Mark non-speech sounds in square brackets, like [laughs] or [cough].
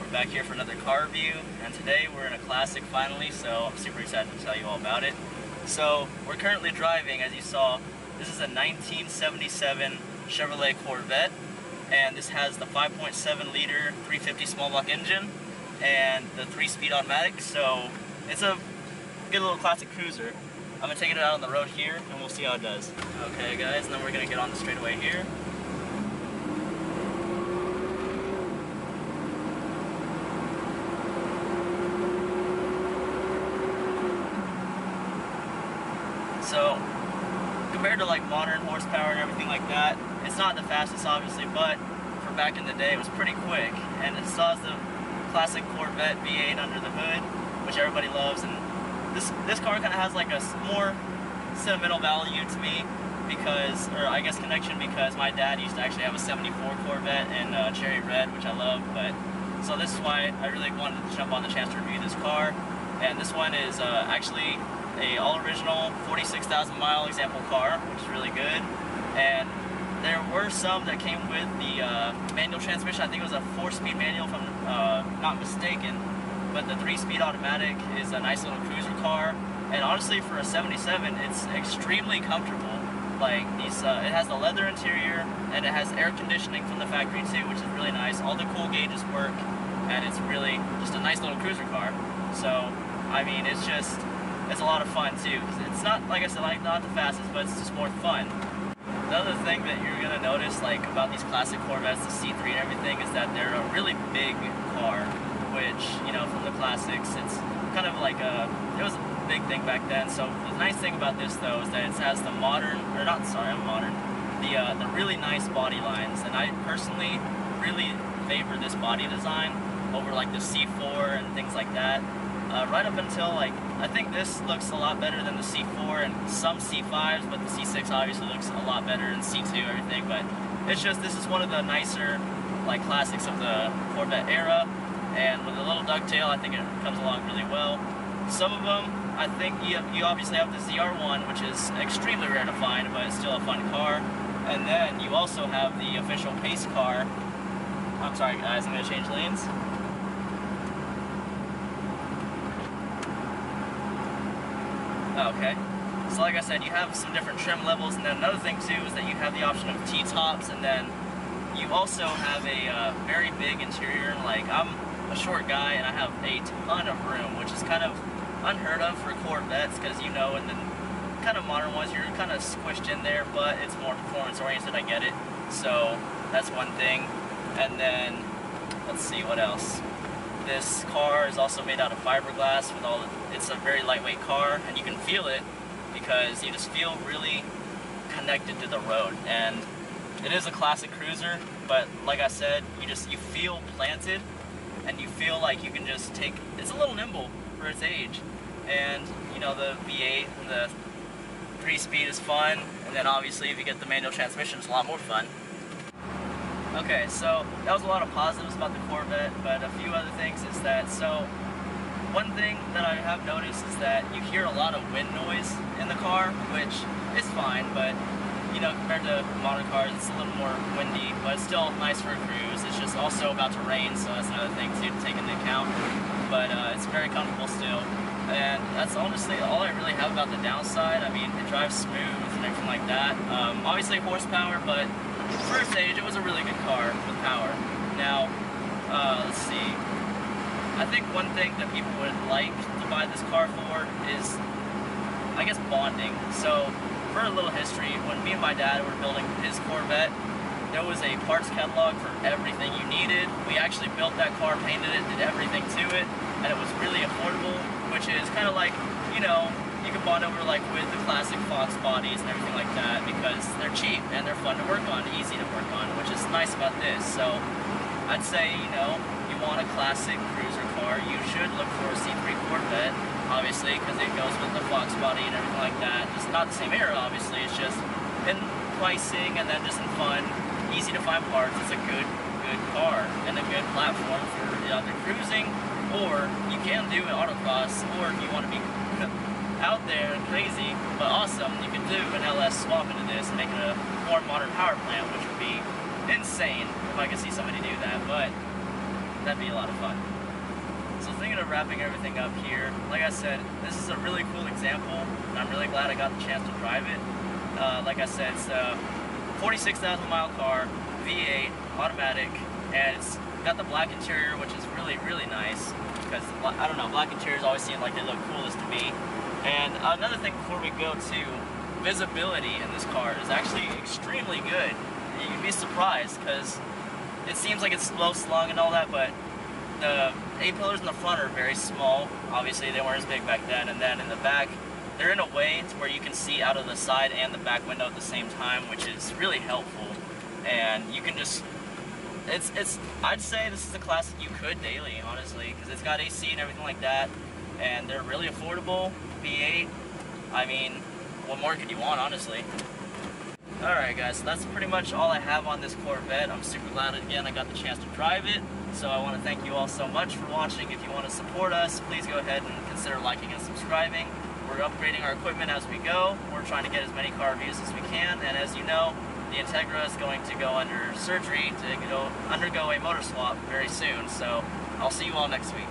We're back here for another car review, and today we're in a classic finally, so I'm super excited to tell you all about it. So, we're currently driving, as you saw, this is a 1977 Chevrolet Corvette, and this has the 5.7 liter 350 small block engine and the 3-speed automatic, so it's a good little classic cruiser. I'm gonna take it out on the road here, and we'll see how it does. Okay guys, and then we're gonna get on the straightaway here. So, compared to like modern horsepower and everything like that, it's not the fastest obviously, but for back in the day it was pretty quick. And it still the classic Corvette V8 under the hood, which everybody loves. And this this car kind of has like a more sentimental value to me because, or I guess connection because my dad used to actually have a 74 Corvette in uh, cherry red, which I love. But so this is why I really wanted to jump on the chance to review this car. And this one is uh, actually a all original 46,000 mile example car, which is really good. And there were some that came with the uh, manual transmission. I think it was a four-speed manual, if I'm uh, not mistaken. But the three-speed automatic is a nice little cruiser car. And honestly, for a 77, it's extremely comfortable. Like these, uh, it has the leather interior and it has air conditioning from the factory too, which is really nice. All the cool gauges work, and it's really just a nice little cruiser car. So, I mean, it's just it's a lot of fun too. It's not, like I said, like not the fastest, but it's just more fun. Another thing that you're gonna notice, like about these classic Corvettes, the C3 and everything, is that they're a really big car. Which, you know, from the classics, it's kind of like a, it was a big thing back then. So the nice thing about this though is that it has the modern, or not, sorry, I'm modern, the uh, the really nice body lines, and I personally really favor this body design over like the C4 and things like that. Uh, right up until like I think this looks a lot better than the C4 and some C5s, but the C6 obviously looks a lot better than C2 everything. But it's just this is one of the nicer like classics of the Corvette era, and with a little ducktail, I think it comes along really well. Some of them, I think you, you obviously have the ZR1, which is extremely rare to find, but it's still a fun car. And then you also have the official pace car. I'm sorry guys, I'm gonna change lanes. Okay. So like I said, you have some different trim levels, and then another thing too is that you have the option of T-tops, and then you also have a uh, very big interior. Like I'm a short guy, and I have a ton of room, which is kind of unheard of for Corvettes, because you know, in the kind of modern ones, you're kind of squished in there, but it's more performance oriented. I get it. So that's one thing. And then let's see what else. This car is also made out of fiberglass with all it's a very lightweight car and you can feel it because you just feel really connected to the road. And it is a classic cruiser but like I said you just you feel planted and you feel like you can just take it's a little nimble for its age. And you know the V8 and the 3 speed is fun and then obviously if you get the manual transmission it's a lot more fun Okay, so that was a lot of positives about the Corvette, but a few other things is that, so one thing that I have noticed is that you hear a lot of wind noise in the car, which is fine, but you know, compared to modern cars, it's a little more windy, but it's still nice for a cruise. It's just also about to rain, so that's another thing too to take into account. But uh, it's very comfortable still. And that's honestly all I really have about the downside. I mean, it drives smooth and everything like that. Um, obviously horsepower, but for its age, it was a really good car with power. Now, uh, let's see. I think one thing that people would like to buy this car for is, I guess, bonding. So, for a little history, when me and my dad were building his Corvette, there was a parts catalog for everything you needed. We actually built that car, painted it, did everything to it, and it was really affordable, which is kind of like, you know, bond over like with the classic Fox bodies and everything like that because they're cheap and they're fun to work on, easy to work on, which is nice about this. So I'd say, you know, you want a classic cruiser car, you should look for a C3 Corvette, obviously, because it goes with the Fox body and everything like that. It's not the same era, obviously, it's just in pricing and then just in fun, easy to find parts. It's a good, good car and a good platform for either cruising or you can do an autocross or if you want to be [laughs] out there and crazy but awesome, you can do an LS swap into this and make it a more modern power plant, which would be insane if I could see somebody do that, but that'd be a lot of fun. So thinking of wrapping everything up here, like I said, this is a really cool example, and I'm really glad I got the chance to drive it. Uh, like I said, it's a 46,000 mile car, V8, automatic, and it's got the black interior, which is really, really nice, because, I don't know, black interiors always seem like they look coolest to me. And another thing before we go to visibility in this car is actually extremely good. You'd be surprised, because it seems like it's low slung and all that, but the A-pillars in the front are very small. Obviously, they weren't as big back then. And then in the back, they're in a way to where you can see out of the side and the back window at the same time, which is really helpful. And you can just, it's, it's, I'd say this is a class that you could daily, honestly, because it's got AC and everything like that. And they're really affordable. V8, I mean, what more could you want, honestly? Alright guys, so that's pretty much all I have on this Corvette. I'm super glad again I got the chance to drive it. So I want to thank you all so much for watching. If you want to support us, please go ahead and consider liking and subscribing. We're upgrading our equipment as we go. We're trying to get as many car reviews as we can. And as you know, the Integra is going to go under surgery to go undergo a motor swap very soon. So I'll see you all next week.